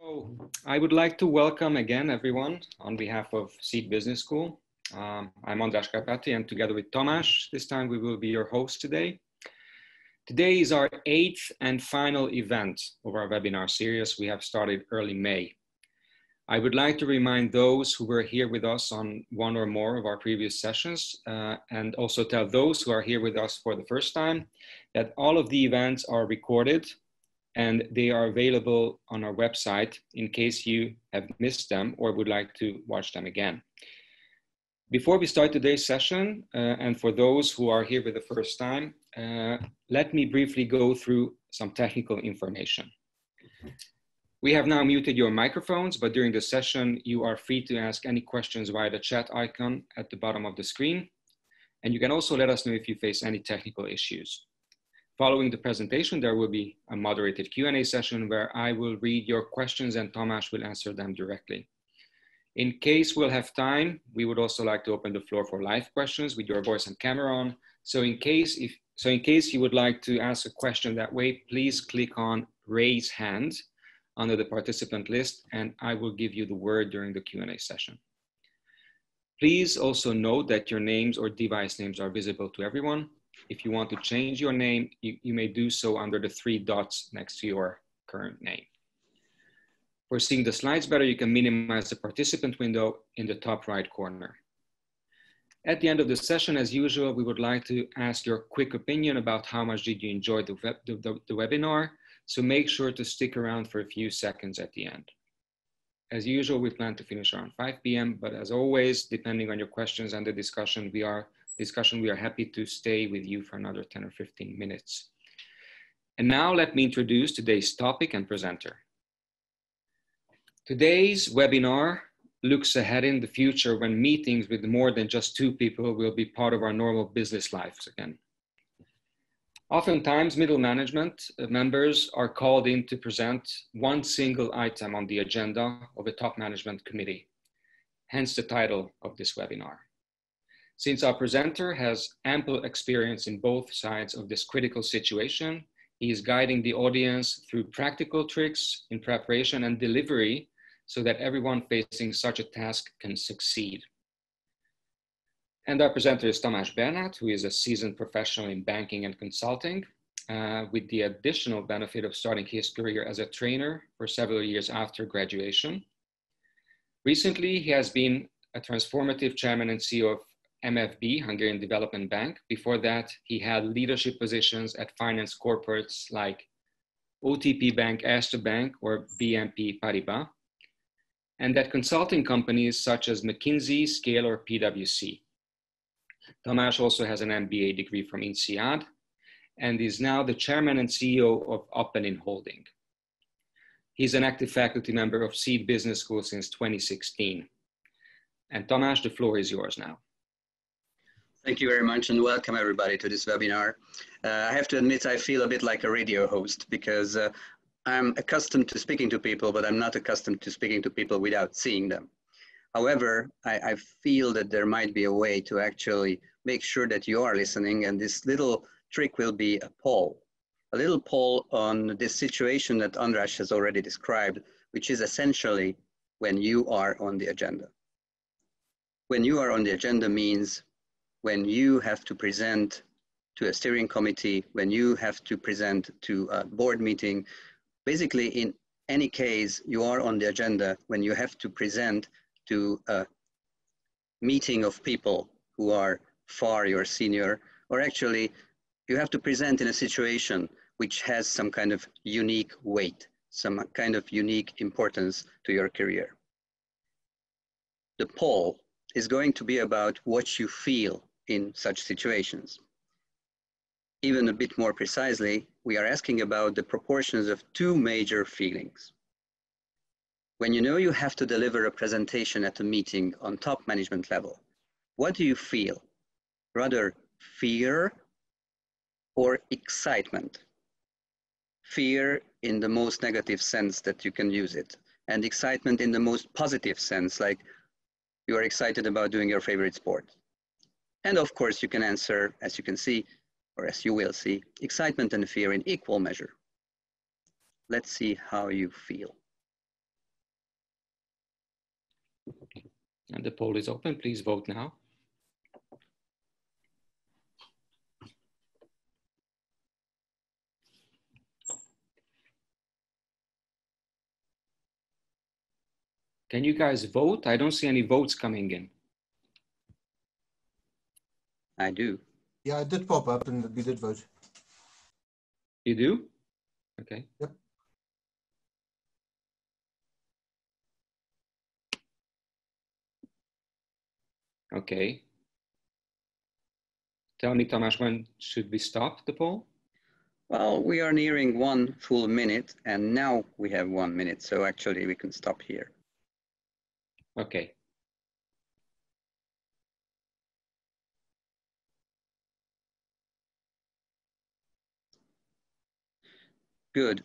So I would like to welcome again everyone on behalf of Seed Business School. Um, I'm András Karpati and together with Tamás, this time we will be your host today. Today is our eighth and final event of our webinar series we have started early May. I would like to remind those who were here with us on one or more of our previous sessions uh, and also tell those who are here with us for the first time that all of the events are recorded and they are available on our website in case you have missed them or would like to watch them again. Before we start today's session, uh, and for those who are here for the first time, uh, let me briefly go through some technical information. We have now muted your microphones, but during the session, you are free to ask any questions via the chat icon at the bottom of the screen. And you can also let us know if you face any technical issues. Following the presentation, there will be a moderated Q&A session where I will read your questions and Tamás will answer them directly. In case we'll have time, we would also like to open the floor for live questions with your voice and camera on. So in case, if, so in case you would like to ask a question that way, please click on raise hand under the participant list and I will give you the word during the Q&A session. Please also note that your names or device names are visible to everyone if you want to change your name, you, you may do so under the three dots next to your current name. For seeing the slides better, you can minimize the participant window in the top right corner. At the end of the session, as usual, we would like to ask your quick opinion about how much did you enjoy the, web, the, the, the webinar. So make sure to stick around for a few seconds at the end. As usual, we plan to finish around 5 p.m., but as always, depending on your questions and the discussion, we are discussion, we are happy to stay with you for another 10 or 15 minutes. And now let me introduce today's topic and presenter. Today's webinar looks ahead in the future when meetings with more than just two people will be part of our normal business lives again. Oftentimes, middle management uh, members are called in to present one single item on the agenda of a top management committee, hence the title of this webinar. Since our presenter has ample experience in both sides of this critical situation, he is guiding the audience through practical tricks in preparation and delivery so that everyone facing such a task can succeed. And our presenter is Tamás Bernáth, who is a seasoned professional in banking and consulting, uh, with the additional benefit of starting his career as a trainer for several years after graduation. Recently, he has been a transformative chairman and CEO of MFB, Hungarian Development Bank. Before that, he had leadership positions at finance corporates like OTP Bank, Erste Bank, or BNP Paribas, and at consulting companies such as McKinsey, Scale, or PwC. Tamás also has an MBA degree from INSEAD and is now the chairman and CEO of Appennin Holding. He's an active faculty member of Seed Business School since 2016. And Tamás, the floor is yours now. Thank you very much and welcome everybody to this webinar. Uh, I have to admit I feel a bit like a radio host because uh, I'm accustomed to speaking to people, but I'm not accustomed to speaking to people without seeing them. However, I, I feel that there might be a way to actually make sure that you are listening and this little trick will be a poll. A little poll on this situation that András has already described, which is essentially when you are on the agenda. When you are on the agenda means when you have to present to a steering committee, when you have to present to a board meeting, basically in any case, you are on the agenda when you have to present to a meeting of people who are far your senior, or actually you have to present in a situation which has some kind of unique weight, some kind of unique importance to your career. The poll is going to be about what you feel in such situations. Even a bit more precisely, we are asking about the proportions of two major feelings. When you know you have to deliver a presentation at a meeting on top management level, what do you feel? Rather fear or excitement? Fear in the most negative sense that you can use it, and excitement in the most positive sense, like you are excited about doing your favorite sport. And of course, you can answer, as you can see, or as you will see, excitement and fear in equal measure. Let's see how you feel. And the poll is open. Please vote now. Can you guys vote? I don't see any votes coming in. I do. Yeah, it did pop up and we did vote. You do? Okay. Yep. Okay. Tell me, Tamás, when should we stop the poll? Well, we are nearing one full minute and now we have one minute. So actually we can stop here. Okay. Good.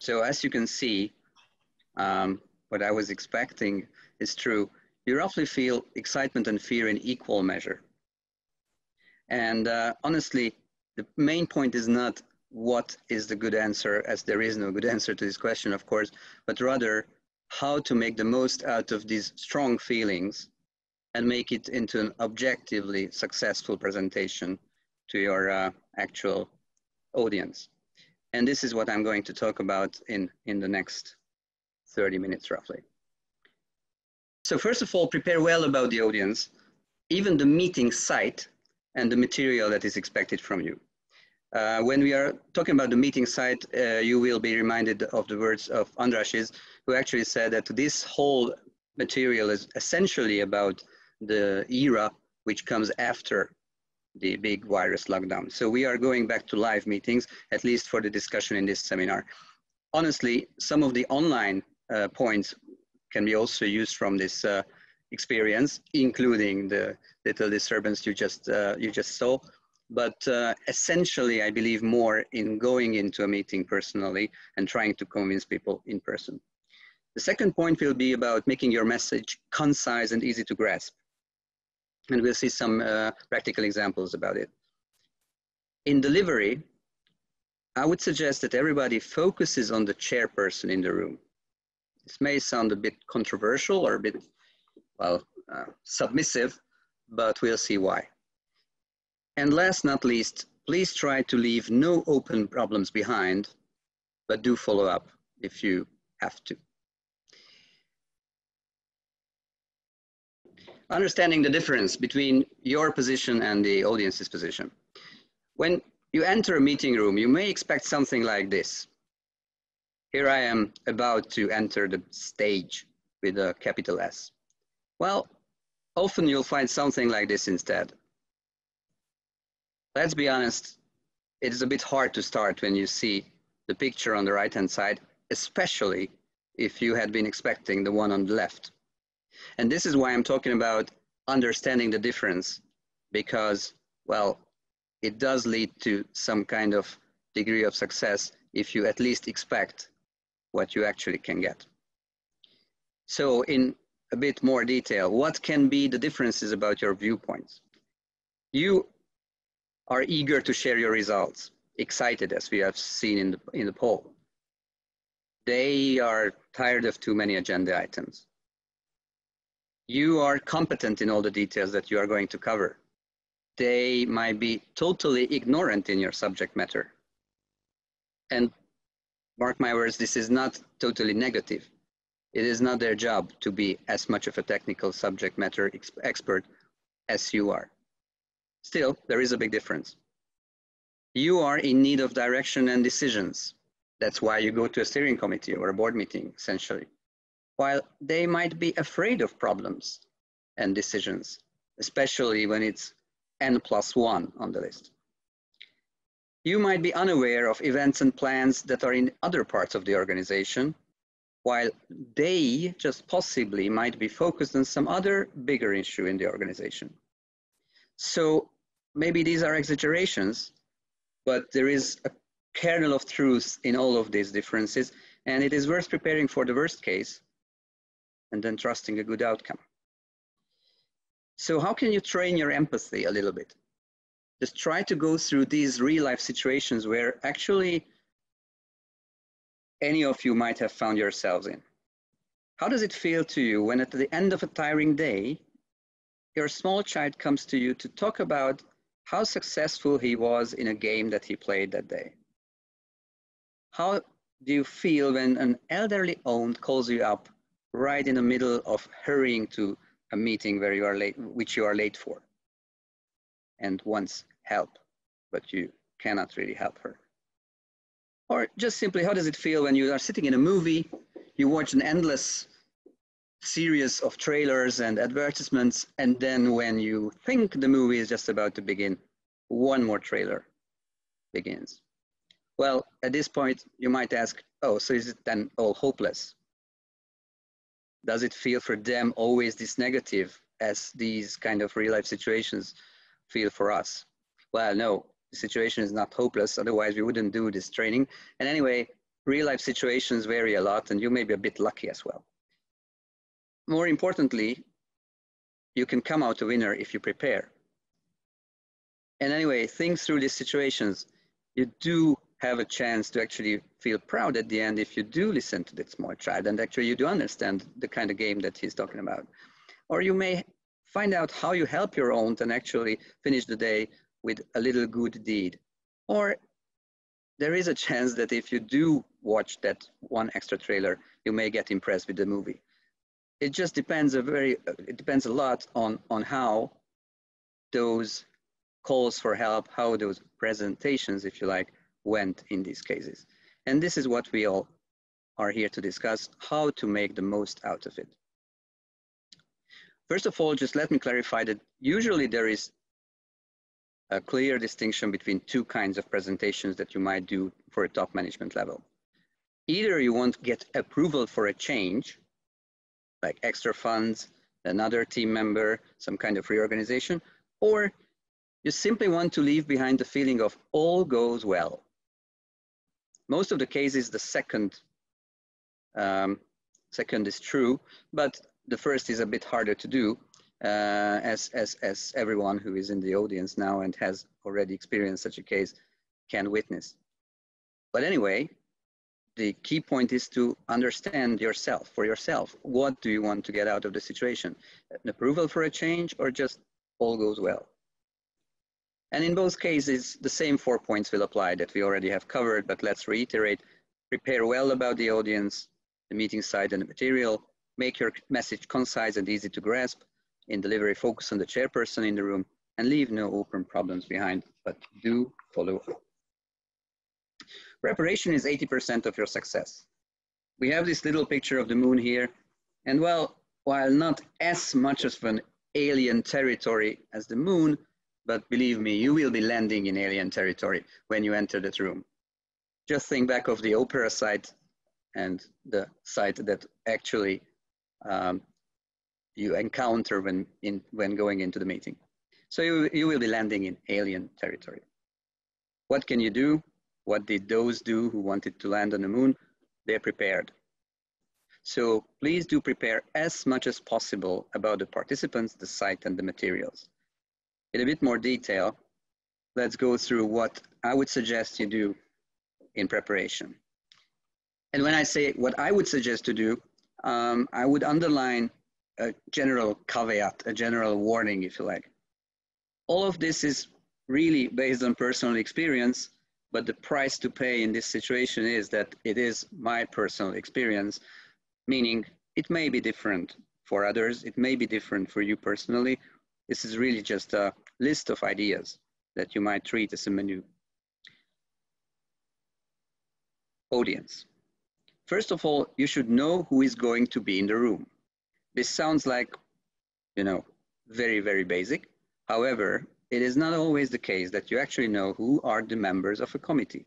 So as you can see, um, what I was expecting is true. You roughly feel excitement and fear in equal measure. And uh, honestly, the main point is not what is the good answer, as there is no good answer to this question, of course, but rather how to make the most out of these strong feelings and make it into an objectively successful presentation to your uh, actual audience. And this is what I'm going to talk about in, in the next 30 minutes roughly. So first of all, prepare well about the audience, even the meeting site and the material that is expected from you. Uh, when we are talking about the meeting site, uh, you will be reminded of the words of Andrássy, who actually said that this whole material is essentially about the era which comes after the big virus lockdown. So we are going back to live meetings, at least for the discussion in this seminar. Honestly, some of the online uh, points can be also used from this uh, experience, including the little disturbance you just, uh, you just saw. But uh, essentially, I believe more in going into a meeting personally and trying to convince people in person. The second point will be about making your message concise and easy to grasp. And we'll see some uh, practical examples about it. In delivery, I would suggest that everybody focuses on the chairperson in the room. This may sound a bit controversial or a bit, well, uh, submissive, but we'll see why. And last not least, please try to leave no open problems behind, but do follow up if you have to. Understanding the difference between your position and the audience's position. When you enter a meeting room, you may expect something like this. Here I am about to enter the stage with a capital S. Well, often you'll find something like this instead let's be honest, it is a bit hard to start when you see the picture on the right hand side, especially if you had been expecting the one on the left. And this is why I'm talking about understanding the difference because, well, it does lead to some kind of degree of success if you at least expect what you actually can get. So in a bit more detail, what can be the differences about your viewpoints? You are eager to share your results, excited as we have seen in the, in the poll. They are tired of too many agenda items. You are competent in all the details that you are going to cover. They might be totally ignorant in your subject matter. And mark my words, this is not totally negative. It is not their job to be as much of a technical subject matter ex expert as you are. Still, there is a big difference. You are in need of direction and decisions. That's why you go to a steering committee or a board meeting, essentially. While they might be afraid of problems and decisions, especially when it's N plus one on the list. You might be unaware of events and plans that are in other parts of the organization, while they just possibly might be focused on some other bigger issue in the organization. So maybe these are exaggerations, but there is a kernel of truth in all of these differences, and it is worth preparing for the worst case and then trusting a good outcome. So how can you train your empathy a little bit? Just try to go through these real life situations where actually any of you might have found yourselves in. How does it feel to you when at the end of a tiring day, your small child comes to you to talk about how successful he was in a game that he played that day? How do you feel when an elderly aunt calls you up right in the middle of hurrying to a meeting where you are late, which you are late for, and wants help, but you cannot really help her? Or just simply, how does it feel when you are sitting in a movie, you watch an endless series of trailers and advertisements, and then when you think the movie is just about to begin, one more trailer begins. Well, at this point, you might ask, oh, so is it then all hopeless? Does it feel for them always this negative as these kind of real life situations feel for us? Well, no, the situation is not hopeless. Otherwise, we wouldn't do this training. And anyway, real life situations vary a lot, and you may be a bit lucky as well. More importantly, you can come out a winner if you prepare. And anyway, think through these situations. You do have a chance to actually feel proud at the end if you do listen to that small child and actually you do understand the kind of game that he's talking about. Or you may find out how you help your aunt and actually finish the day with a little good deed. Or there is a chance that if you do watch that one extra trailer, you may get impressed with the movie. It just depends a very, uh, it depends a lot on, on how those calls for help, how those presentations, if you like, went in these cases. And this is what we all are here to discuss, how to make the most out of it. First of all, just let me clarify that usually there is a clear distinction between two kinds of presentations that you might do for a top management level. Either you want to get approval for a change, like extra funds, another team member, some kind of reorganization, or you simply want to leave behind the feeling of all goes well. Most of the cases, the second, um, second is true, but the first is a bit harder to do uh, as, as, as everyone who is in the audience now and has already experienced such a case can witness. But anyway, the key point is to understand yourself, for yourself. What do you want to get out of the situation? An approval for a change or just all goes well? And in both cases, the same four points will apply that we already have covered, but let's reiterate. Prepare well about the audience, the meeting site and the material. Make your message concise and easy to grasp in delivery, focus on the chairperson in the room and leave no open problems behind, but do follow up. Preparation is 80% of your success. We have this little picture of the moon here, and well, while not as much of an alien territory as the moon, but believe me, you will be landing in alien territory when you enter that room. Just think back of the opera site and the site that actually um, you encounter when, in, when going into the meeting. So you, you will be landing in alien territory. What can you do? What did those do who wanted to land on the moon? They're prepared. So please do prepare as much as possible about the participants, the site, and the materials. In a bit more detail, let's go through what I would suggest you do in preparation. And when I say what I would suggest to do, um, I would underline a general caveat, a general warning, if you like. All of this is really based on personal experience, but the price to pay in this situation is that it is my personal experience, meaning it may be different for others, it may be different for you personally. This is really just a list of ideas that you might treat as a menu. Audience. First of all, you should know who is going to be in the room. This sounds like, you know, very, very basic. However, it is not always the case that you actually know who are the members of a committee.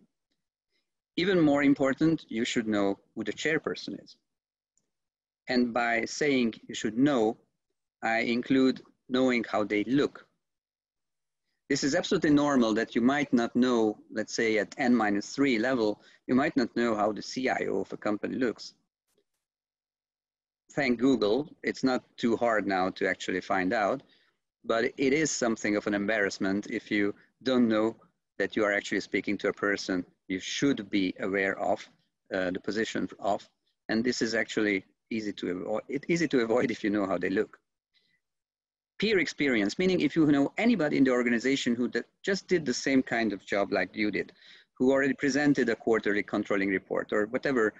Even more important, you should know who the chairperson is. And by saying you should know, I include knowing how they look. This is absolutely normal that you might not know, let's say at N minus three level, you might not know how the CIO of a company looks thank Google, it's not too hard now to actually find out, but it is something of an embarrassment if you don't know that you are actually speaking to a person you should be aware of uh, the position of. And this is actually easy to avoid. It's easy to avoid if you know how they look. Peer experience, meaning if you know anybody in the organization who just did the same kind of job like you did, who already presented a quarterly controlling report or whatever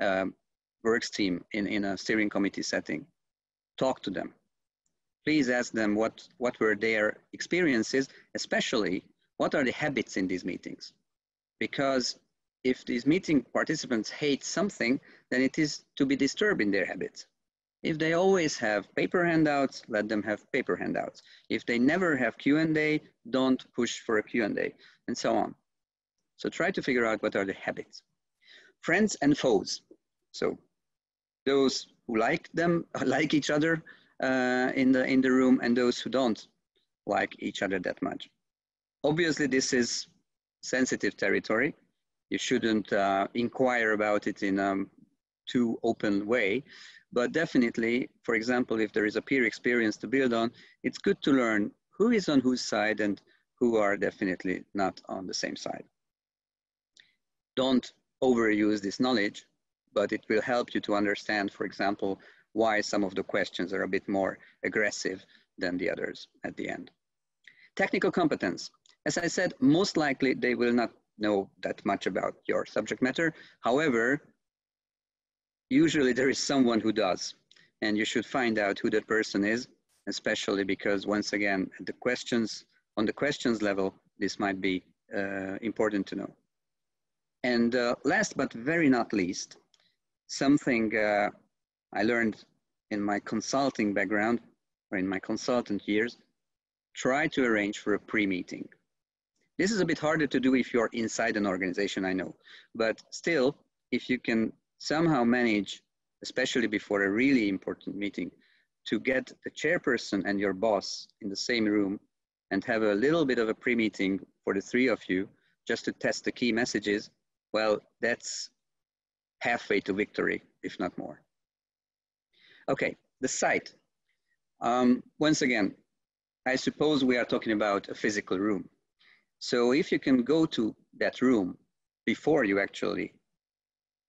um, stream in, in a steering committee setting, talk to them. Please ask them what, what were their experiences, especially what are the habits in these meetings. Because if these meeting participants hate something, then it is to be disturbed in their habits. If they always have paper handouts, let them have paper handouts. If they never have Q&A, don't push for a Q&A, and so on. So try to figure out what are the habits. Friends and foes. So those who like them, like each other uh, in, the, in the room, and those who don't like each other that much. Obviously, this is sensitive territory you shouldn't uh, inquire about it in a too open way. But definitely, for example, if there is a peer experience to build on, it's good to learn who is on whose side and who are definitely not on the same side. Don't overuse this knowledge, but it will help you to understand, for example, why some of the questions are a bit more aggressive than the others at the end. Technical competence. As I said, most likely they will not know that much about your subject matter. However, usually there is someone who does, and you should find out who that person is, especially because once again, the questions, on the questions level, this might be uh, important to know. And uh, last but very not least, something uh, I learned in my consulting background or in my consultant years, try to arrange for a pre-meeting. This is a bit harder to do if you're inside an organization, I know. But still, if you can somehow manage, especially before a really important meeting, to get the chairperson and your boss in the same room and have a little bit of a pre-meeting for the three of you just to test the key messages, well, that's halfway to victory, if not more. Okay, the site. Um, once again, I suppose we are talking about a physical room. So if you can go to that room before you actually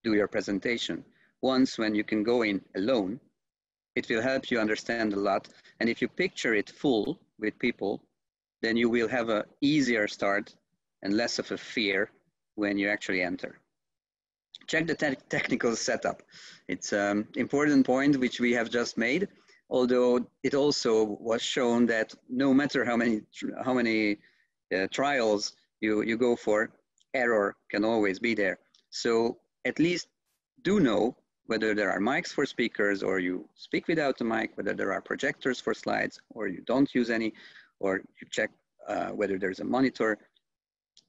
do your presentation, once when you can go in alone, it will help you understand a lot. And if you picture it full with people, then you will have an easier start and less of a fear when you actually enter. Check the te technical setup. It's an important point which we have just made, although it also was shown that no matter how many, how many uh, trials you, you go for, error can always be there. So at least do know whether there are mics for speakers or you speak without a mic, whether there are projectors for slides or you don't use any, or you check uh, whether there's a monitor.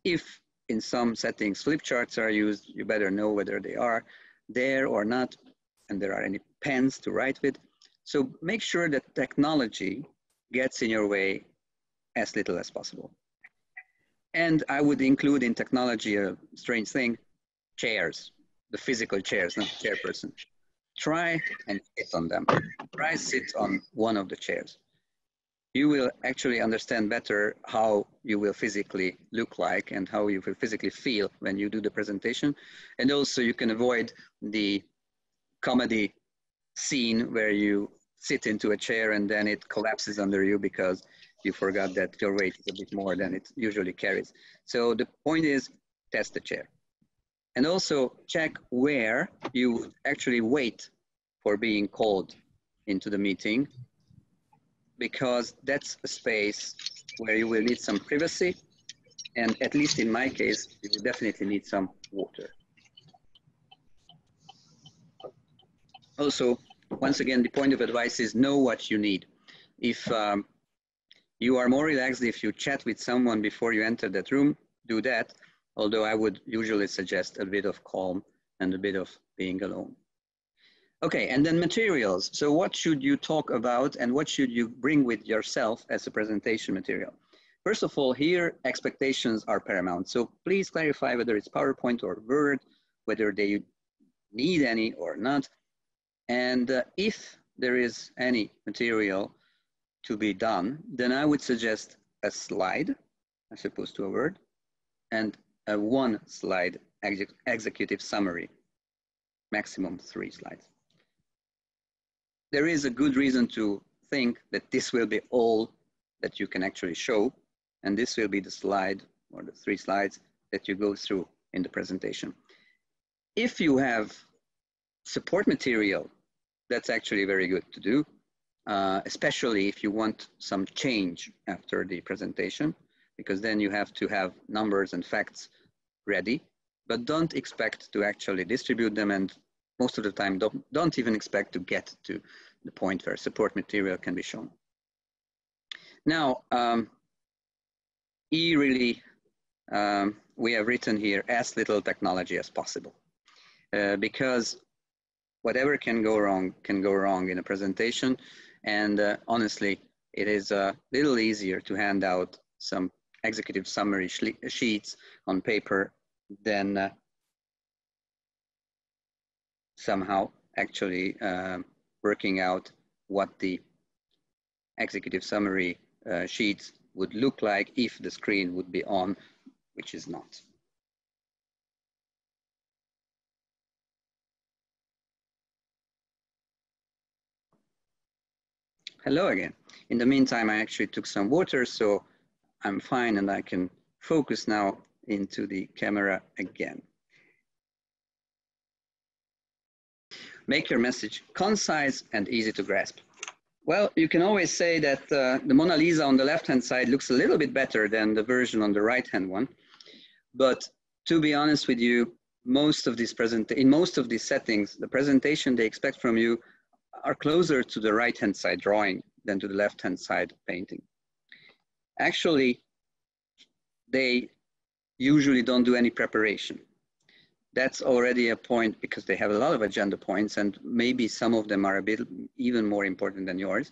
If in some settings flip charts are used, you better know whether they are there or not, and there are any pens to write with. So make sure that technology gets in your way as little as possible. And I would include in technology a strange thing, chairs, the physical chairs, not chairperson. Try and sit on them. Try sit on one of the chairs. You will actually understand better how you will physically look like and how you will physically feel when you do the presentation. And also you can avoid the comedy scene where you sit into a chair and then it collapses under you because you forgot that your weight is a bit more than it usually carries. So the point is test the chair. And also check where you actually wait for being called into the meeting because that's a space where you will need some privacy and at least in my case, you will definitely need some water. Also, once again, the point of advice is know what you need. If um, you are more relaxed if you chat with someone before you enter that room, do that. Although I would usually suggest a bit of calm and a bit of being alone. Okay, and then materials. So what should you talk about and what should you bring with yourself as a presentation material? First of all, here expectations are paramount. So please clarify whether it's PowerPoint or Word, whether they need any or not. And uh, if there is any material to be done, then I would suggest a slide as opposed to a word and a one slide ex executive summary, maximum three slides. there is a good reason to think that this will be all that you can actually show. And this will be the slide or the three slides that you go through in the presentation. If you have support material, that's actually very good to do, uh, especially if you want some change after the presentation, because then you have to have numbers and facts ready, but don't expect to actually distribute them and most of the time don't, don't even expect to get to the point where support material can be shown. Now, um, E really, um, we have written here as little technology as possible uh, because whatever can go wrong can go wrong in a presentation. And uh, honestly, it is a little easier to hand out some executive summary sheets on paper than uh, somehow actually uh, working out what the executive summary uh, sheets would look like if the screen would be on, which is not. Hello again. In the meantime, I actually took some water, so I'm fine and I can focus now into the camera again. Make your message concise and easy to grasp. Well, you can always say that uh, the Mona Lisa on the left-hand side looks a little bit better than the version on the right-hand one. But to be honest with you, most of these present in most of these settings, the presentation they expect from you are closer to the right-hand side drawing than to the left-hand side painting. Actually, they usually don't do any preparation that's already a point because they have a lot of agenda points and maybe some of them are a bit even more important than yours.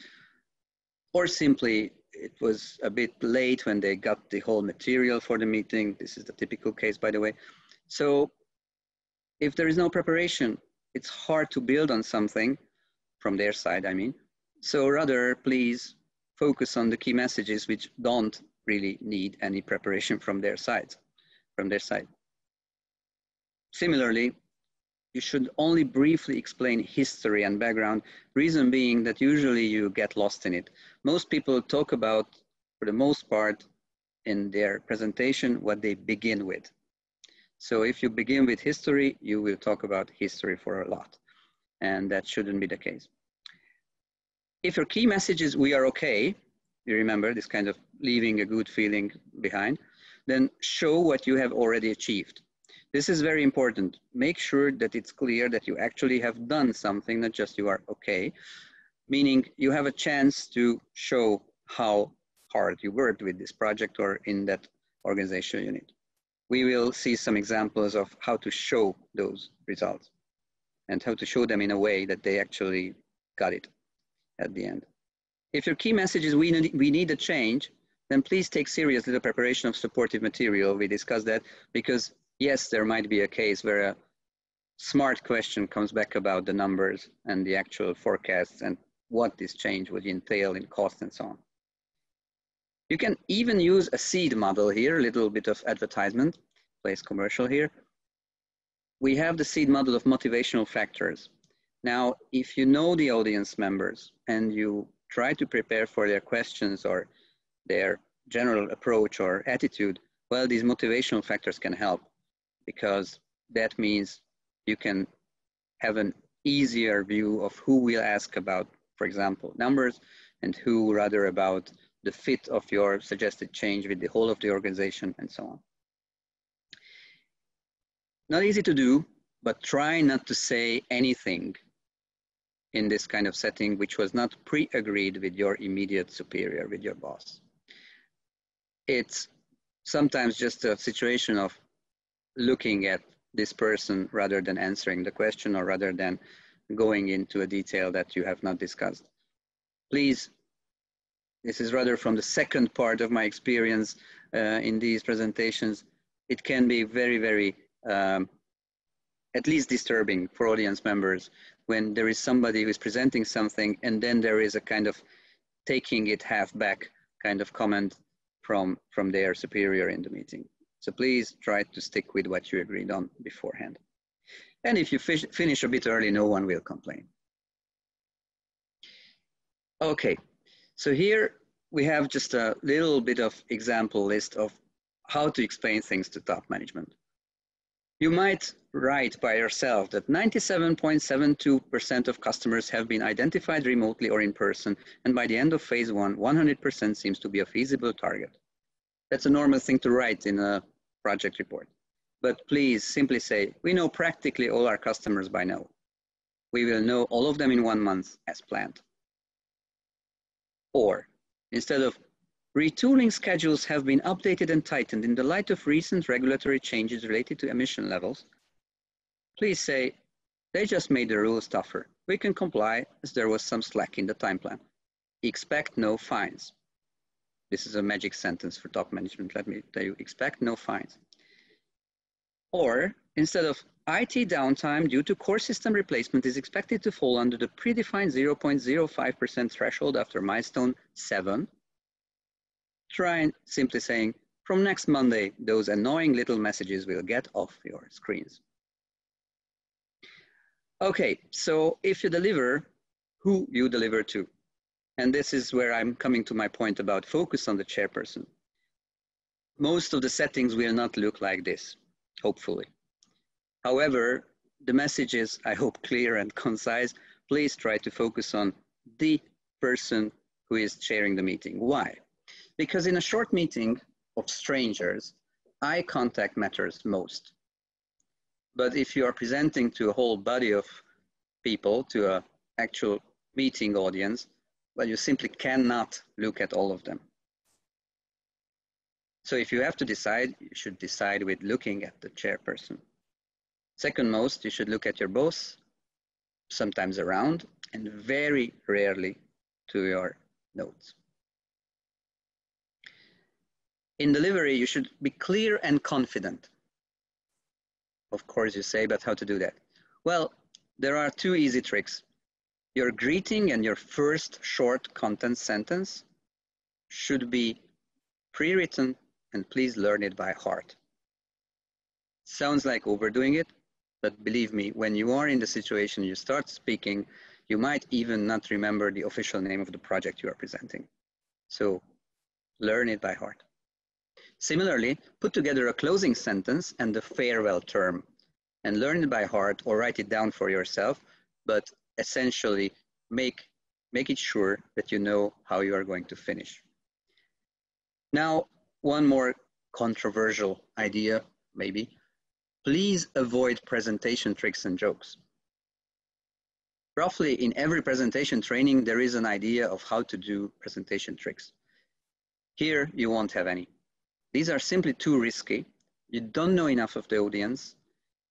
Or simply it was a bit late when they got the whole material for the meeting. This is the typical case, by the way. So if there is no preparation, it's hard to build on something from their side, I mean. So rather, please focus on the key messages which don't really need any preparation from their side, from their side. Similarly, you should only briefly explain history and background, reason being that usually you get lost in it. Most people talk about, for the most part, in their presentation, what they begin with. So if you begin with history, you will talk about history for a lot, and that shouldn't be the case. If your key message is we are okay, you remember this kind of leaving a good feeling behind, then show what you have already achieved. This is very important. Make sure that it's clear that you actually have done something, not just you are okay, meaning you have a chance to show how hard you worked with this project or in that organizational unit. We will see some examples of how to show those results and how to show them in a way that they actually got it at the end. If your key message is we need, we need a change, then please take seriously the preparation of supportive material. We discussed that because yes, there might be a case where a smart question comes back about the numbers and the actual forecasts and what this change would entail in cost and so on. You can even use a seed model here, a little bit of advertisement, place commercial here. We have the seed model of motivational factors. Now, if you know the audience members and you try to prepare for their questions or their general approach or attitude, well, these motivational factors can help because that means you can have an easier view of who will ask about, for example, numbers and who rather about the fit of your suggested change with the whole of the organization and so on. Not easy to do, but try not to say anything in this kind of setting which was not pre-agreed with your immediate superior, with your boss. It's sometimes just a situation of looking at this person rather than answering the question or rather than going into a detail that you have not discussed. Please, this is rather from the second part of my experience uh, in these presentations. It can be very, very, um, at least disturbing for audience members when there is somebody who is presenting something and then there is a kind of taking it half back kind of comment from, from their superior in the meeting. So please try to stick with what you agreed on beforehand. And if you finish a bit early, no one will complain. Okay, so here we have just a little bit of example list of how to explain things to top management. You might write by yourself that 97.72% of customers have been identified remotely or in person, and by the end of phase one, 100% seems to be a feasible target. That's a normal thing to write in a project report. But please simply say, we know practically all our customers by now. We will know all of them in one month as planned. Or instead of retooling schedules have been updated and tightened in the light of recent regulatory changes related to emission levels, please say, they just made the rules tougher. We can comply as there was some slack in the time plan. Expect no fines. This is a magic sentence for top management. Let me tell you, expect no fines. Or instead of IT downtime due to core system replacement is expected to fall under the predefined 0.05% threshold after milestone seven, try simply saying, from next Monday, those annoying little messages will get off your screens. Okay, so if you deliver, who you deliver to? And this is where I'm coming to my point about focus on the chairperson. Most of the settings will not look like this, hopefully. However, the message is, I hope, clear and concise. Please try to focus on the person who is chairing the meeting. Why? Because in a short meeting of strangers, eye contact matters most. But if you are presenting to a whole body of people, to an actual meeting audience, well, you simply cannot look at all of them. So if you have to decide, you should decide with looking at the chairperson. Second most, you should look at your boss, sometimes around, and very rarely to your notes. In delivery, you should be clear and confident of course you say, but how to do that? Well, there are two easy tricks. Your greeting and your first short content sentence should be pre-written and please learn it by heart. Sounds like overdoing it, but believe me, when you are in the situation you start speaking, you might even not remember the official name of the project you are presenting. So learn it by heart. Similarly, put together a closing sentence and the farewell term and learn it by heart or write it down for yourself, but essentially make, make it sure that you know how you are going to finish. Now, one more controversial idea, maybe. Please avoid presentation tricks and jokes. Roughly in every presentation training, there is an idea of how to do presentation tricks. Here, you won't have any. These are simply too risky. You don't know enough of the audience.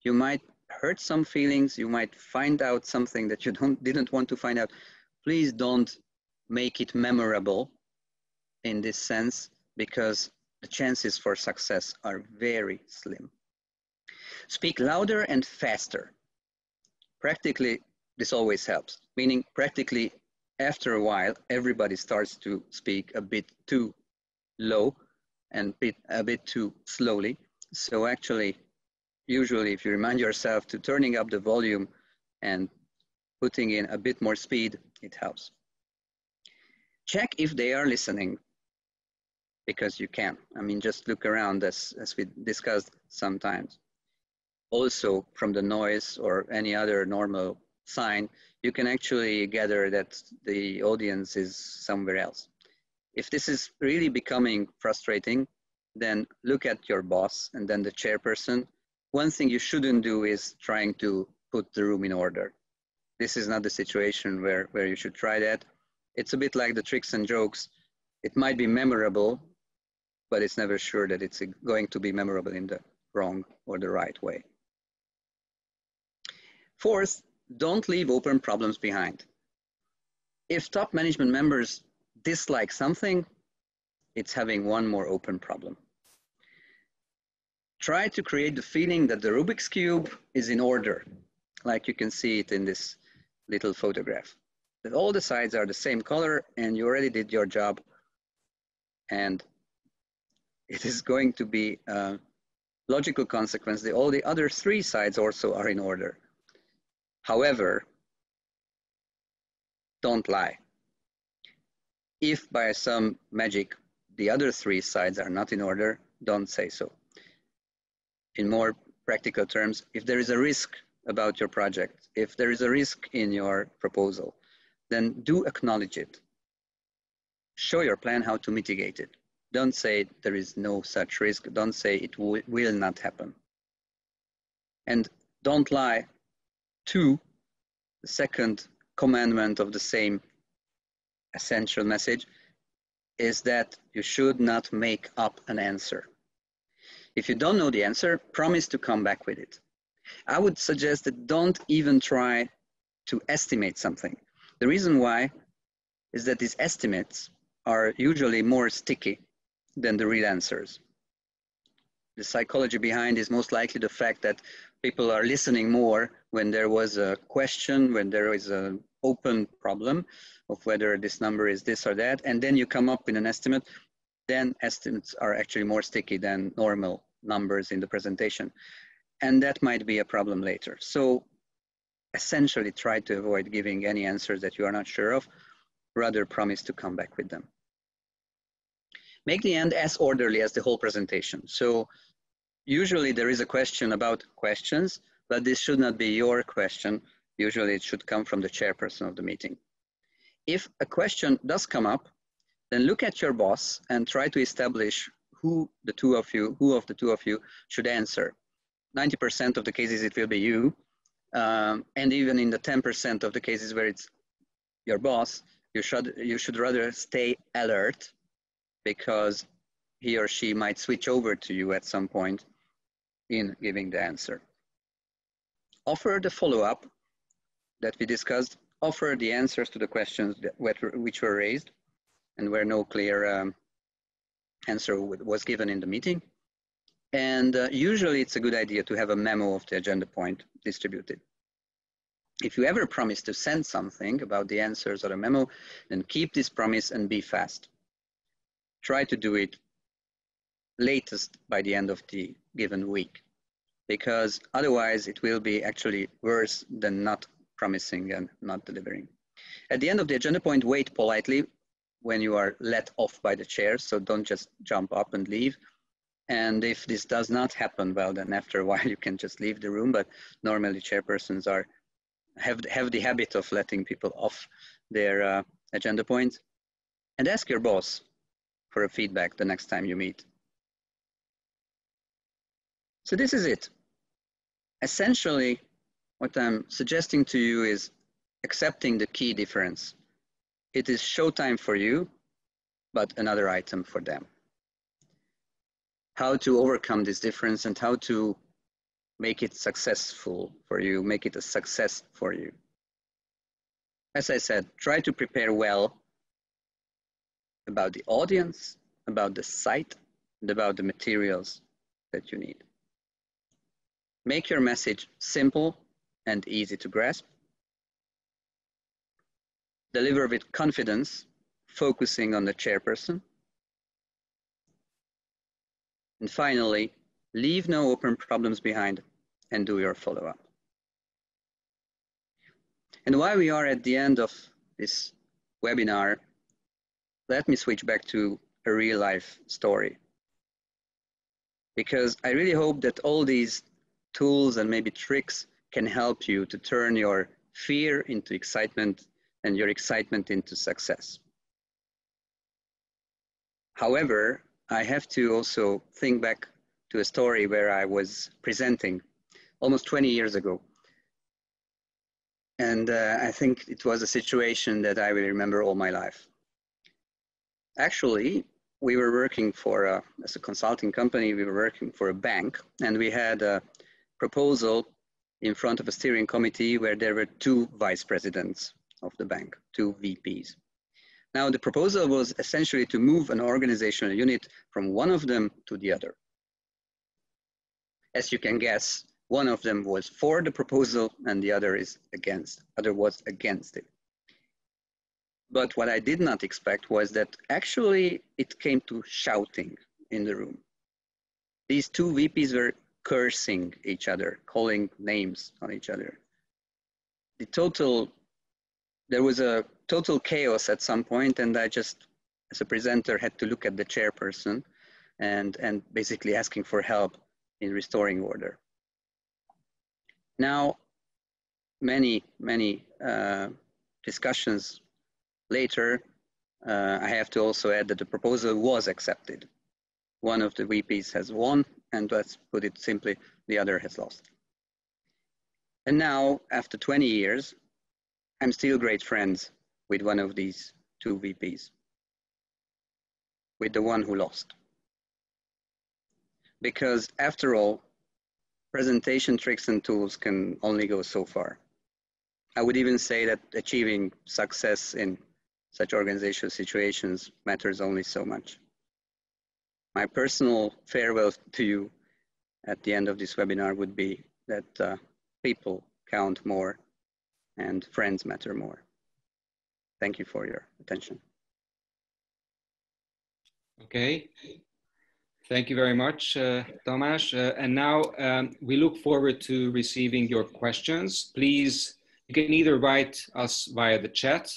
You might hurt some feelings. You might find out something that you don't, didn't want to find out. Please don't make it memorable in this sense because the chances for success are very slim. Speak louder and faster. Practically, this always helps, meaning practically after a while, everybody starts to speak a bit too low and bit, a bit too slowly. So actually, usually if you remind yourself to turning up the volume and putting in a bit more speed, it helps. Check if they are listening because you can. I mean, just look around as, as we discussed sometimes. Also from the noise or any other normal sign, you can actually gather that the audience is somewhere else. If this is really becoming frustrating, then look at your boss and then the chairperson. One thing you shouldn't do is trying to put the room in order. This is not the situation where, where you should try that. It's a bit like the tricks and jokes. It might be memorable, but it's never sure that it's going to be memorable in the wrong or the right way. Fourth, don't leave open problems behind. If top management members dislike something, it's having one more open problem. Try to create the feeling that the Rubik's Cube is in order, like you can see it in this little photograph. That all the sides are the same color and you already did your job and it is going to be a logical consequence that all the other three sides also are in order. However, don't lie If by some magic the other three sides are not in order, don't say so. In more practical terms, if there is a risk about your project, if there is a risk in your proposal, then do acknowledge it. Show your plan how to mitigate it. Don't say there is no such risk. Don't say it will not happen. And don't lie to the second commandment of the same essential message is that you should not make up an answer. If you don't know the answer, promise to come back with it. I would suggest that don't even try to estimate something. The reason why is that these estimates are usually more sticky than the real answers. The psychology behind is most likely the fact that people are listening more when there was a question, when there is an open problem of whether this number is this or that, and then you come up with an estimate, then estimates are actually more sticky than normal numbers in the presentation. And that might be a problem later. So essentially try to avoid giving any answers that you are not sure of, rather promise to come back with them. Make the end as orderly as the whole presentation. So usually there is a question about questions, but this should not be your question. Usually it should come from the chairperson of the meeting. If a question does come up, then look at your boss and try to establish who the two of you, who of the two of you should answer. 90% of the cases it will be you, um, and even in the 10% of the cases where it's your boss, you should, you should rather stay alert because he or she might switch over to you at some point in giving the answer. Offer the follow-up that we discussed, offer the answers to the questions that, which were raised and where no clear um, answer was given in the meeting. And uh, usually it's a good idea to have a memo of the agenda point distributed. If you ever promise to send something about the answers or a memo, then keep this promise and be fast. Try to do it latest by the end of the given week, because otherwise it will be actually worse than not promising and not delivering. At the end of the agenda point, wait politely when you are let off by the chair, so don't just jump up and leave and if this does not happen, well, then after a while you can just leave the room. But normally chairpersons are have have the habit of letting people off their uh, agenda points. And ask your boss for a feedback the next time you meet. So this is it. Essentially, what I'm suggesting to you is accepting the key difference. It is showtime for you, but another item for them how to overcome this difference and how to make it successful for you, make it a success for you. As I said, try to prepare well about the audience, about the site, and about the materials that you need. Make your message simple and easy to grasp. Deliver with confidence, focusing on the chairperson and finally, leave no open problems behind and do your follow-up. And while we are at the end of this webinar, let me switch back to a real life story. Because I really hope that all these tools and maybe tricks can help you to turn your fear into excitement and your excitement into success. However, I have to also think back to a story where I was presenting almost 20 years ago. And uh, I think it was a situation that I will remember all my life. Actually, we were working for, a, as a consulting company, we were working for a bank, and we had a proposal in front of a steering committee where there were two vice presidents of the bank, two VPs. Now, the proposal was essentially to move an organizational unit from one of them to the other. As you can guess, one of them was for the proposal and the other is against, other was against it. But what I did not expect was that actually it came to shouting in the room. These two VPs were cursing each other, calling names on each other. The total, there was a total chaos at some point and I just as a presenter, had to look at the chairperson and, and basically asking for help in restoring order. Now, many, many uh, discussions later, uh, I have to also add that the proposal was accepted. One of the VPs has won, and let's put it simply, the other has lost. And now, after 20 years, I'm still great friends with one of these two VPs, with the one who lost. Because after all, presentation tricks and tools can only go so far. I would even say that achieving success in such organizational situations matters only so much. My personal farewell to you at the end of this webinar would be that uh, people count more and friends matter more. Thank you for your attention. Okay. Thank you very much, uh, Tamás. Uh, and now um, we look forward to receiving your questions. Please, you can either write us via the chat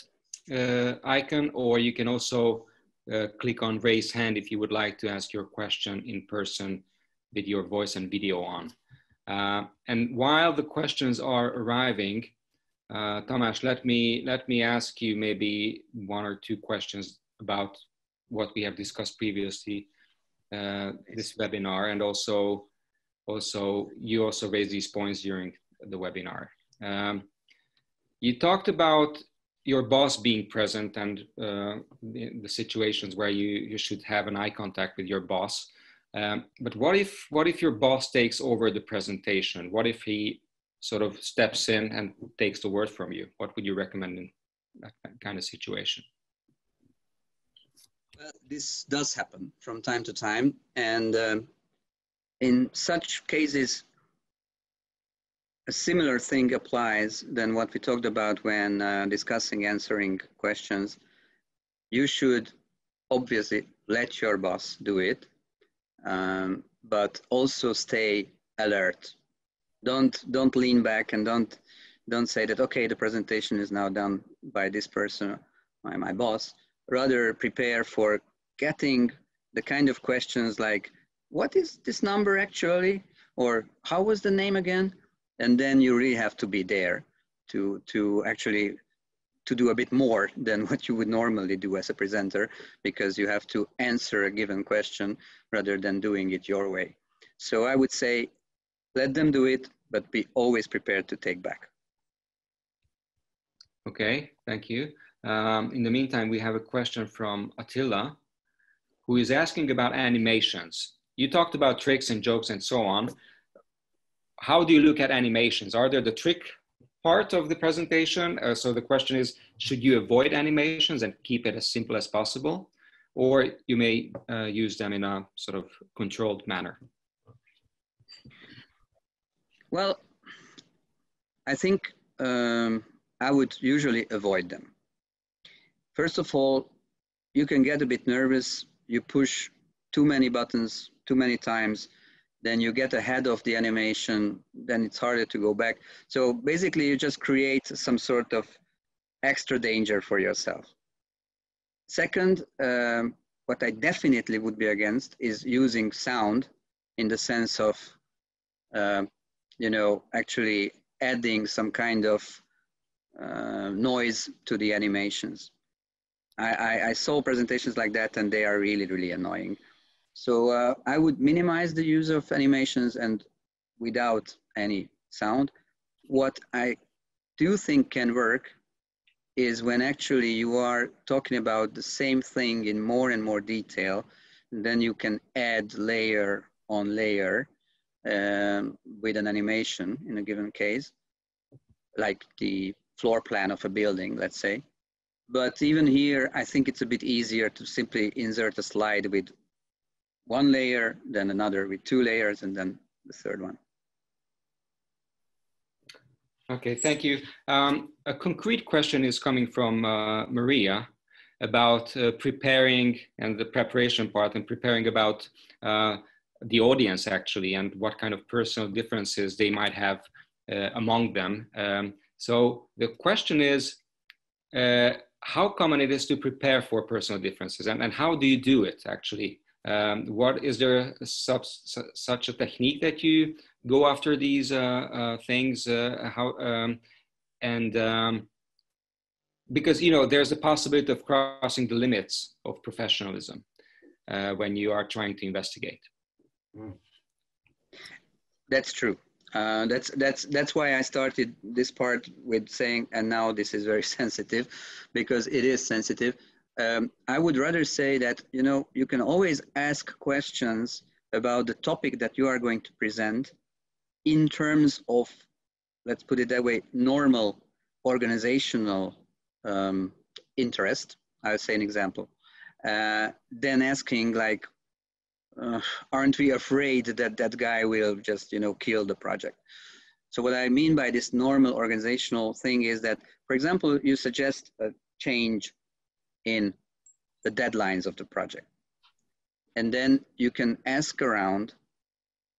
uh, icon or you can also uh, click on raise hand if you would like to ask your question in person with your voice and video on. Uh, and while the questions are arriving, uh, Tamás, let me, let me ask you maybe one or two questions about what we have discussed previously uh, this webinar and also, also you also raised these points during the webinar. Um, you talked about your boss being present and uh, the, the, situations where you, you should have an eye contact with your boss. Um, but what if what if your boss takes over the presentation? What if he sort of steps in and takes the word from you? What would you recommend in that kind of situation? Well, this does happen from time to time, and um, in such cases, a similar thing applies than what we talked about when uh, discussing answering questions. You should obviously let your boss do it, um, but also stay alert. Don't don't lean back and don't don't say that okay the presentation is now done by this person, by my boss. Rather prepare for getting the kind of questions like what is this number actually or how was the name again and then you really have to be there to to actually to do a bit more than what you would normally do as a presenter because you have to answer a given question rather than doing it your way. So I would say let them do it, but be always prepared to take back. Okay, thank you. Um, in the meantime, we have a question from Attila, who is asking about animations. You talked about tricks and jokes and so on, how do you look at animations? Are there the trick part of the presentation? Uh, so the question is, should you avoid animations and keep it as simple as possible? Or you may uh, use them in a sort of controlled manner? Well, I think um, I would usually avoid them. First of all, you can get a bit nervous. You push too many buttons too many times then you get ahead of the animation, then it's harder to go back. So basically you just create some sort of extra danger for yourself. Second, um, what I definitely would be against is using sound in the sense of, uh, you know, actually adding some kind of uh, noise to the animations. I, I, I saw presentations like that and they are really, really annoying. So uh, I would minimize the use of animations and without any sound. What I do think can work is when actually you are talking about the same thing in more and more detail, then you can add layer on layer um, with an animation in a given case, like the floor plan of a building, let's say. But even here, I think it's a bit easier to simply insert a slide with one layer, then another with two layers, and then the third one. Okay, thank you. Um, a concrete question is coming from uh, Maria about uh, preparing and the preparation part and preparing about uh, the audience actually and what kind of personal differences they might have uh, among them. Um, so the question is, uh, how common it is to prepare for personal differences and, and how do you do it actually? Um, what is there sub, such a technique that you go after these uh, uh, things? Uh, how um, and um, because you know there's a possibility of crossing the limits of professionalism uh, when you are trying to investigate. Mm. That's true. Uh, that's that's that's why I started this part with saying, and now this is very sensitive, because it is sensitive. Um, I would rather say that you know you can always ask questions about the topic that you are going to present in terms of, let's put it that way, normal organizational um, interest. I'll say an example. Uh, then asking like, uh, aren't we afraid that that guy will just you know kill the project so what i mean by this normal organizational thing is that for example you suggest a change in the deadlines of the project. And then you can ask around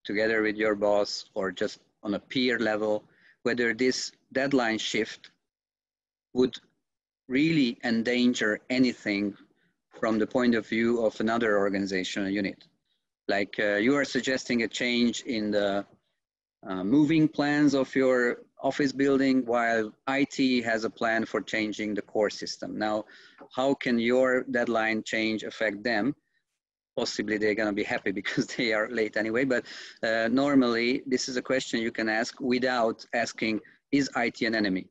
together with your boss or just on a peer level whether this deadline shift would really endanger anything from the point of view of another organizational unit. Like uh, you are suggesting a change in the uh, moving plans of your office building while IT has a plan for changing the core system. Now, how can your deadline change affect them? Possibly they're going to be happy because they are late anyway, but uh, normally this is a question you can ask without asking, is IT an enemy?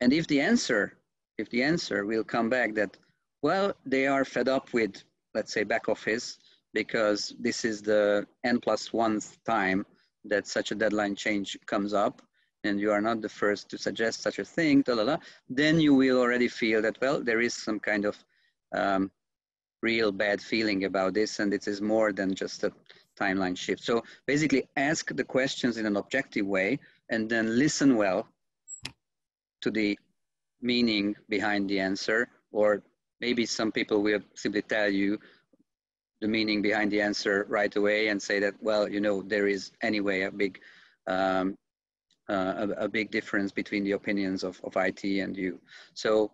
And if the answer, if the answer will come back that, well, they are fed up with, let's say, back office, because this is the n plus one time that such a deadline change comes up and you are not the first to suggest such a thing, da, da, da, then you will already feel that, well, there is some kind of um, real bad feeling about this and it is more than just a timeline shift. So basically ask the questions in an objective way and then listen well to the meaning behind the answer or maybe some people will simply tell you the meaning behind the answer right away and say that, well, you know, there is anyway a big, um, uh, a, a, big difference between the opinions of, of IT and you. So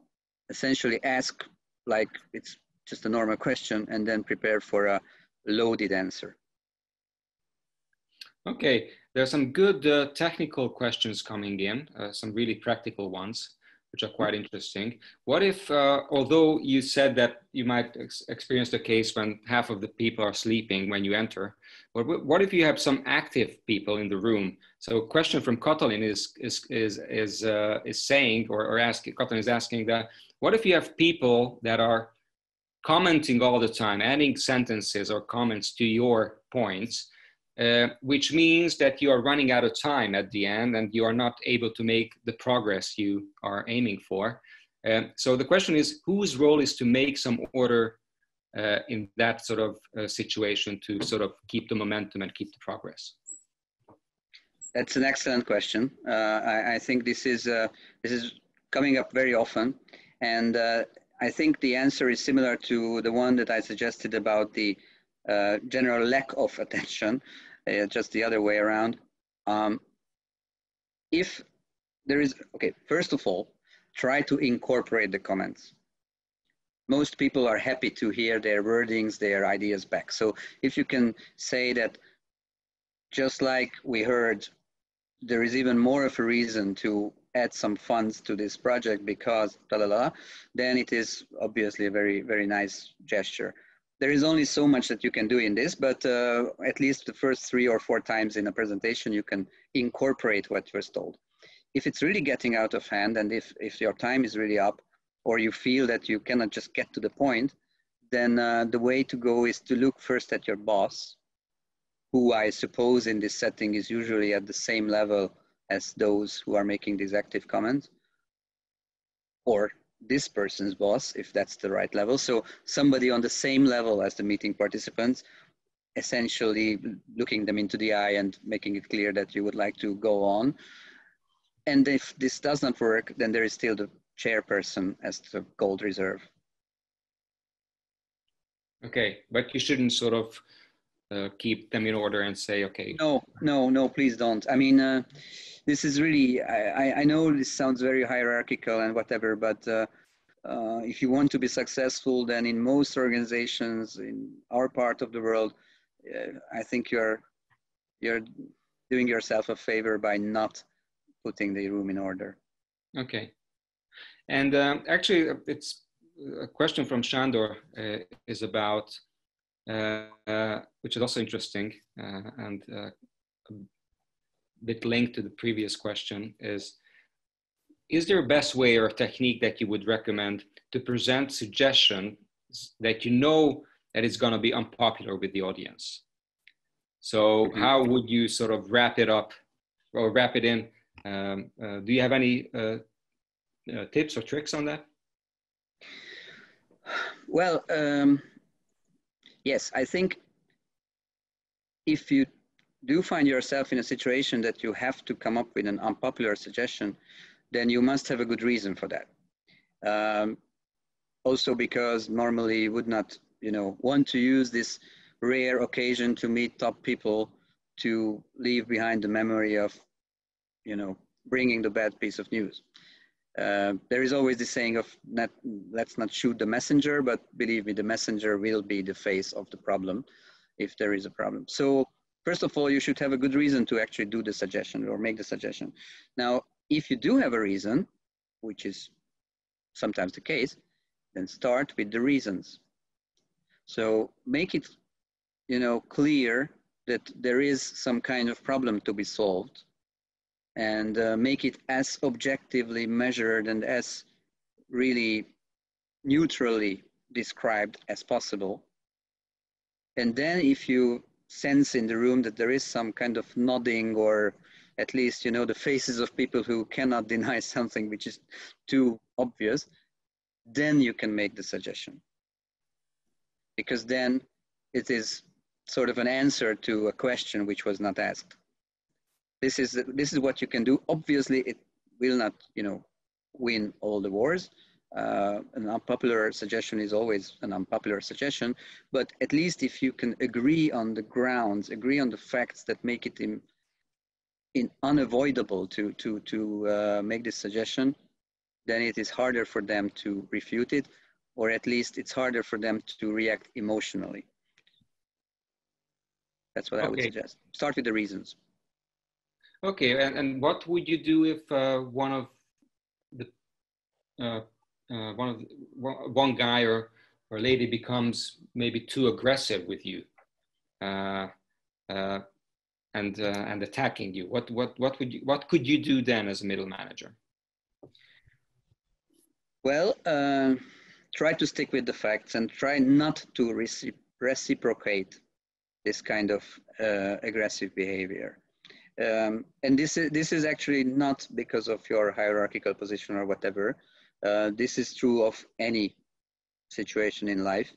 essentially ask like it's just a normal question and then prepare for a loaded answer. Okay, there are some good uh, technical questions coming in, uh, some really practical ones which are quite interesting. What if, uh, although you said that you might ex experience the case when half of the people are sleeping when you enter, but what if you have some active people in the room? So a question from Katalin is, is, is, is, uh, is saying, or, or asking, Katalin is asking that, what if you have people that are commenting all the time, adding sentences or comments to your points, uh, which means that you are running out of time at the end and you are not able to make the progress you are aiming for. Uh, so the question is, whose role is to make some order uh, in that sort of uh, situation to sort of keep the momentum and keep the progress? That's an excellent question. Uh, I, I, think this is this is coming up very often, and I think the answer is similar to the one that I suggested about the uh, general lack of attention uh, just the other way around. Um, if there is, okay, first of all, try to incorporate the comments. Most people are happy to hear their wordings, their ideas back. So if you can say that, just like we heard, there is even more of a reason to add some funds to this project because blah, blah, blah, then it is obviously a very, very nice gesture there is only so much that you can do in this, but uh, at least the first three or four times in a presentation, you can incorporate what was told. If it's really getting out of hand and if, if your time is really up or you feel that you cannot just get to the point, then uh, the way to go is to look first at your boss, who I suppose in this setting is usually at the same level as those who are making these active comments, or this person's boss, if that's the right level. So somebody on the same level as the meeting participants, essentially looking them into the eye and making it clear that you would like to go on. And if this does not work, then there is still the chairperson as the gold reserve. Okay, but you shouldn't sort of uh, keep them in order and say, okay. No, no, no, please don't. I mean, uh, this is really, I, I know this sounds very hierarchical and whatever, but uh, uh, if you want to be successful, then in most organizations in our part of the world, uh, I think you're you're doing yourself a favor by not putting the room in order. Okay, and um, actually, it's a question from Sándor uh, is about, which is also interesting and a bit linked to the previous question is is there a best way or a technique that you would recommend to present suggestions that you know that is going to be unpopular with the audience? So mm-hmm. how would you sort of wrap it up or wrap it in? Um, uh, do you have any uh, uh, tips or tricks on that? Well um, yes i think if you do find yourself in a situation that you have to come up with an unpopular suggestion then you must have a good reason for that. Um, also because normally you would not, you know, want to use this rare occasion to meet top people to leave behind the memory of, you know, bringing the bad piece of news. Uh, there is always the saying of not, let's not shoot the messenger, but believe me, the messenger will be the face of the problem if there is a problem. So first of all, you should have a good reason to actually do the suggestion or make the suggestion. Now, if you do have a reason, which is sometimes the case, then start with the reasons. So make it, you know, clear that there is some kind of problem to be solved and uh, make it as objectively measured and as really neutrally described as possible. And then if you sense in the room that there is some kind of nodding or at least you know the faces of people who cannot deny something which is too obvious then you can make the suggestion because then it is sort of an answer to a question which was not asked this is this is what you can do obviously it will not you know win all the wars uh, an unpopular suggestion is always an unpopular suggestion but at least if you can agree on the grounds agree on the facts that make it in, in unavoidable to to to uh, make this suggestion, then it is harder for them to refute it, or at least it's harder for them to react emotionally. That's what okay. I would suggest. Start with the reasons. Okay, and, and what would you do if uh, one of the uh, uh one of the, one guy or or lady becomes maybe too aggressive with you? Uh, uh, and uh, and attacking you what what what would you what could you do then as a middle manager well try to stick with the facts and try not to recip reciprocate this kind of aggressive behavior um, and this is this is actually not because of your hierarchical position or whatever uh, this is true of any situation in life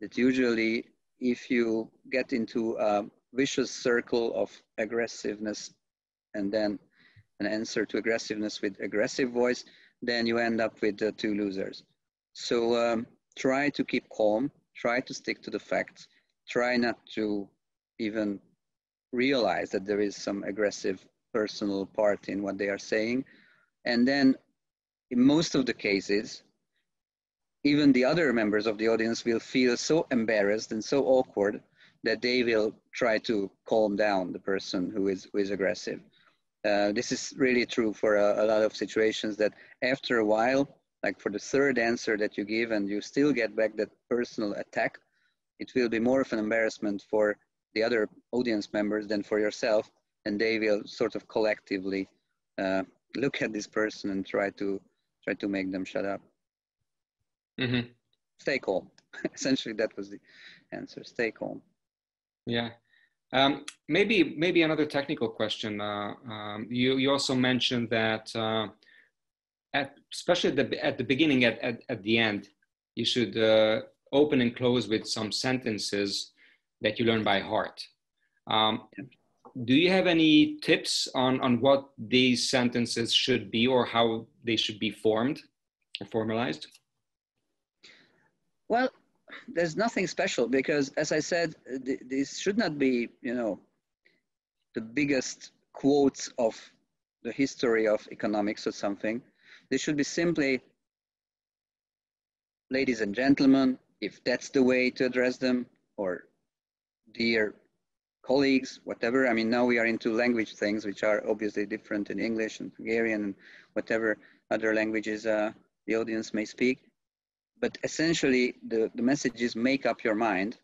that usually if you get into a vicious circle of aggressiveness and then an answer to aggressiveness with aggressive voice, then you end up with uh, two losers. So um, try to keep calm, try to stick to the facts, try not to even realize that there is some aggressive personal part in what they are saying. And then in most of the cases, even the other members of the audience will feel so embarrassed and so awkward that they will try to calm down the person who is, who is aggressive. Uh, this is really true for a, a, lot of situations that after a while, like for the third answer that you give and you still get back that personal attack, it will be more of an embarrassment for the other audience members than for yourself. And they will sort of collectively uh, look at this person and try to try to make them shut up. Mm-hmm. Stay calm. Essentially, that was the answer. Stay calm. Yeah. Um, maybe maybe another technical question. Uh, um, you you also mentioned that uh, at especially at the at the beginning at at, at the end you should uh, open and close with some sentences that you learn by heart. Um, do you have any tips on on what these sentences should be or how they should be formed or formalized? Well, there's nothing special because, as I said, th- this should not be, you know, the biggest quotes of the history of economics or something. They should be simply ladies and gentlemen, if that's the way to address them, or dear colleagues, whatever. I mean, now we are into language things, which are obviously different in English and Hungarian and whatever other languages uh, the audience may speak. But essentially, the, the message is make up your mind.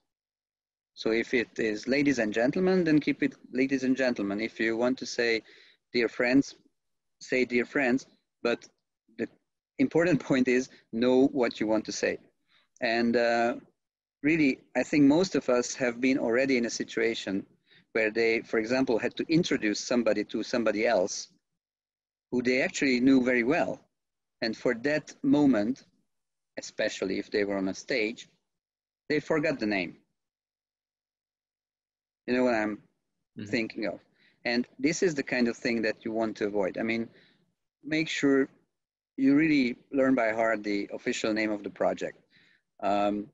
So if it is ladies and gentlemen, then keep it ladies and gentlemen. If you want to say dear friends, say dear friends. But the important point is know what you want to say. And uh, really, I think most of us have been already in a situation where they, for example, had to introduce somebody to somebody else who they actually knew very well. And for that moment, especially if they were on a stage, they forgot the name. You know what I'm mm-hmm. thinking of? And this is the kind of thing that you want to avoid. I mean, make sure you really learn by heart the official name of the project. Um,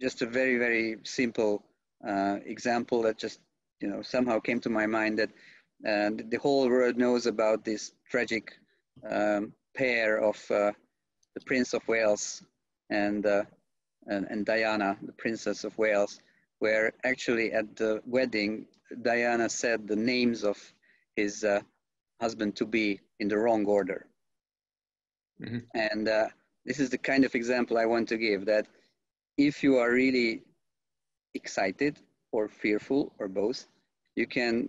just a very, very simple uh, example that just, you know, somehow came to my mind that uh, the whole world knows about this tragic um, pair of uh, the Prince of Wales and, uh, and, and Diana, the Princess of Wales, where actually at the wedding, Diana said the names of his uh, husband to be in the wrong order. Mm-hmm. And uh, this is the kind of example I want to give that if you are really excited or fearful or both, you can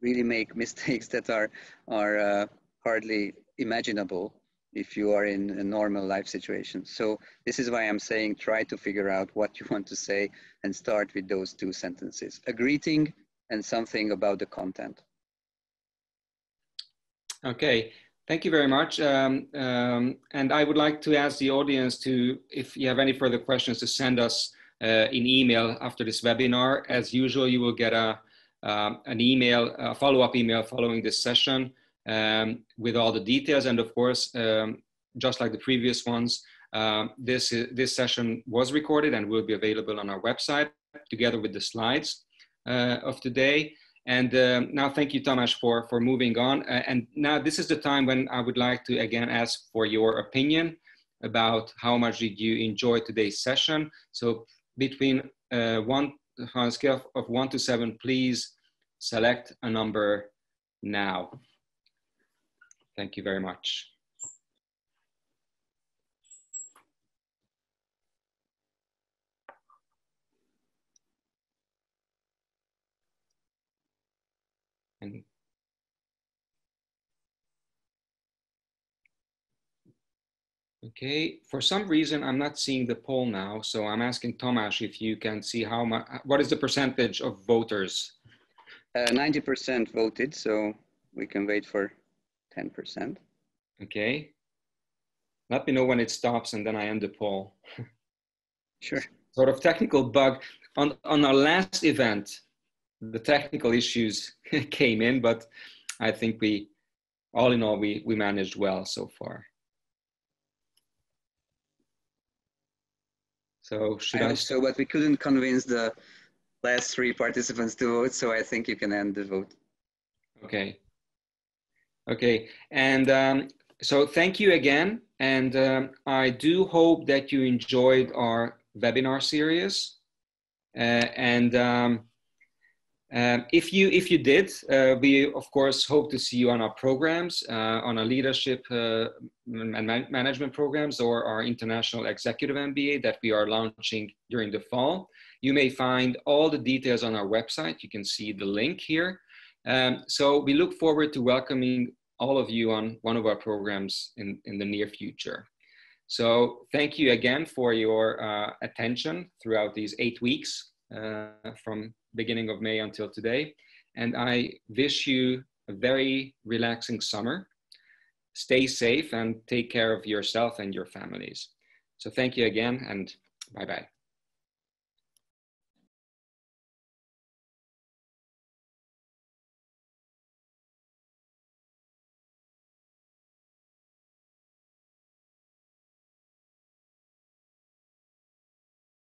really make mistakes that are, are uh, hardly imaginable if you are in a normal life situation. So this is why I'm saying try to figure out what you want to say and start with those two sentences, a greeting and something about the content. Okay, thank you very much. Um, um, and I would like to ask the audience to, if you have any further questions, to send us uh, an email after this webinar. As usual, you will get a, uh, an email, a follow-up email following this session um, with all the details. And of course, um, just like the previous ones, um, this, this session was recorded and will be available on our website together with the slides uh, of today. And um, now thank you, Tamás, for, for moving on. Uh, and now this is the time when I would like to again ask for your opinion about how much did you enjoy today's session. So between uh, one, on a scale of one to seven, please select a number now. Thank you very much. And Okay, for some reason, I'm not seeing the poll now. So I'm asking Tamás if you can see how much, what is the percentage of voters? 90% uh, voted, so we can wait for 10%. Okay. Let me know when it stops and then I end the poll. sure. Sort of technical bug. On, on our last event, the technical issues came in, but I think we, all in all, we, we managed well so far. So should I? I so, but we couldn't convince the last three participants to vote, so I think you can end the vote. Okay. Okay, and um, so thank you again. And um, I do hope that you enjoyed our webinar series. Uh, and um, um, if you if you did, uh, we of course hope to see you on our programs, uh, on our leadership uh, and man management programs, or our international executive MBA that we are launching during the fall. You may find all the details on our website. You can see the link here. Um, so we look forward to welcoming all of you on one of our programs in, in the near future. So thank you again for your uh, attention throughout these eight weeks uh, from beginning of May until today. And I wish you a very relaxing summer. Stay safe and take care of yourself and your families. So thank you again and bye-bye.